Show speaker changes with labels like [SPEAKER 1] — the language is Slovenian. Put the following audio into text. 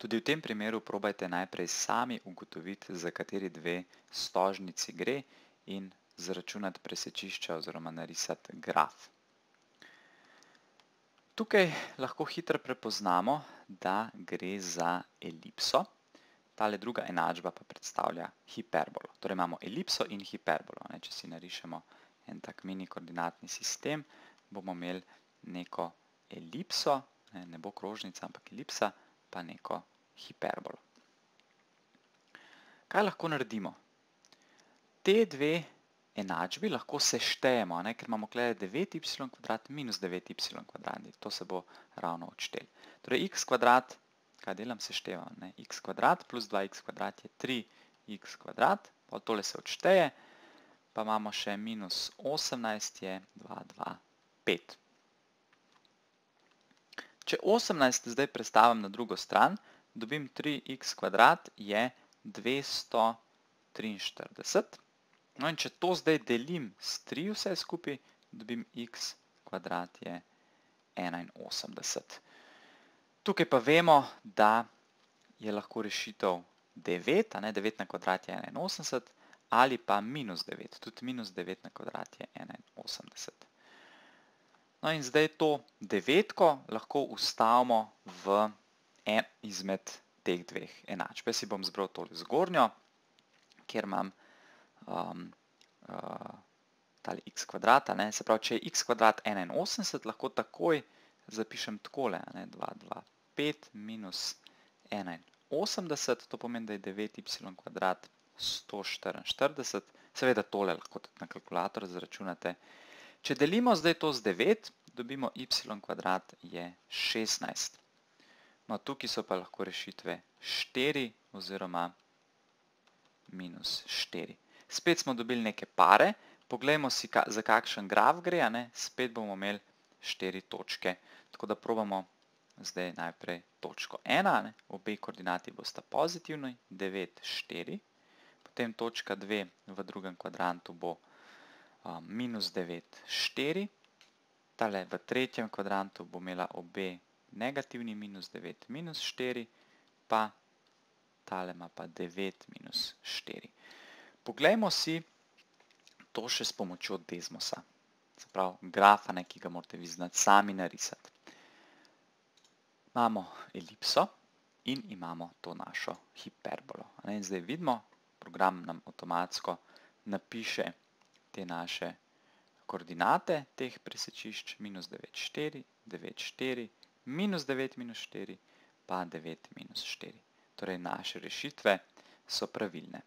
[SPEAKER 1] Tudi v tem primeru probajte najprej sami ugotoviti, za kateri dve stožnici gre in zračunati presečišča oziroma narisati graf. Tukaj lahko hitro prepoznamo, da gre za elipso. Tale druga enačba pa predstavlja hiperbolo. Torej imamo elipso in hiperbolo. Če si narišemo en tak mini koordinatni sistem, bomo imeli neko elipso, ne bo krožnica, ampak elipsa, pa neko hiperbolo. Kaj lahko naredimo? Te dve enačbi lahko seštejemo, ker imamo tukaj 9y kvadrat minus 9y kvadrat. To se bo ravno odštel. Torej x kvadrat kaj delam, seštevam, ne, x kvadrat plus 2x kvadrat je 3x kvadrat, pa tole se odšteje, pa imamo še minus 18 je 2, 2, 5. Če 18 zdaj predstavim na drugo stran, dobim 3x kvadrat je 243. No in če to zdaj delim s 3 vse skupaj, dobim x kvadrat je 81. Tukaj pa vemo, da je lahko rešitev 9, 9 na kvadrat je 81, ali pa minus 9, tudi minus 9 na kvadrat je 81. No in zdaj to devetko lahko ustavimo v en izmed teh dveh enačb. Jaz si bom zbral tole zgornjo, kjer imam um, uh, tale x kvadrat, se pravi, če je x kvadrat 81, lahko takoj zapišem takole, 2, 2, 5 minus 81, to pomeni, da je 9y kvadrat 144, seveda tole lahko tudi na kalkulator zračunate. Če delimo zdaj to z 9, dobimo y kvadrat je 16. No, tukaj so pa lahko rešitve 4 oziroma minus 4. Spet smo dobili neke pare, poglejmo si, za kakšen graf gre, spet bomo imeli 4 točke, tako da probamo zdaj najprej točko 1, obe koordinati bosta pozitivni, 9, 4, potem točka 2 v drugem kvadrantu bo minus 9, 4, tale v tretjem kvadrantu bo imela obe negativni minus 9, minus 4, pa tale ima pa 9, minus 4. Poglejmo si to še s pomočjo Desmosa, se pravi grafa, ki ga morate vi znati sami narisati imamo elipso in imamo to našo hiperbolo. In zdaj vidimo, program nam avtomatsko napiše te naše koordinate teh presečišč, minus 9, 4, 9, 4, minus 9, minus 4, pa 9, minus 4. Torej naše rešitve so pravilne.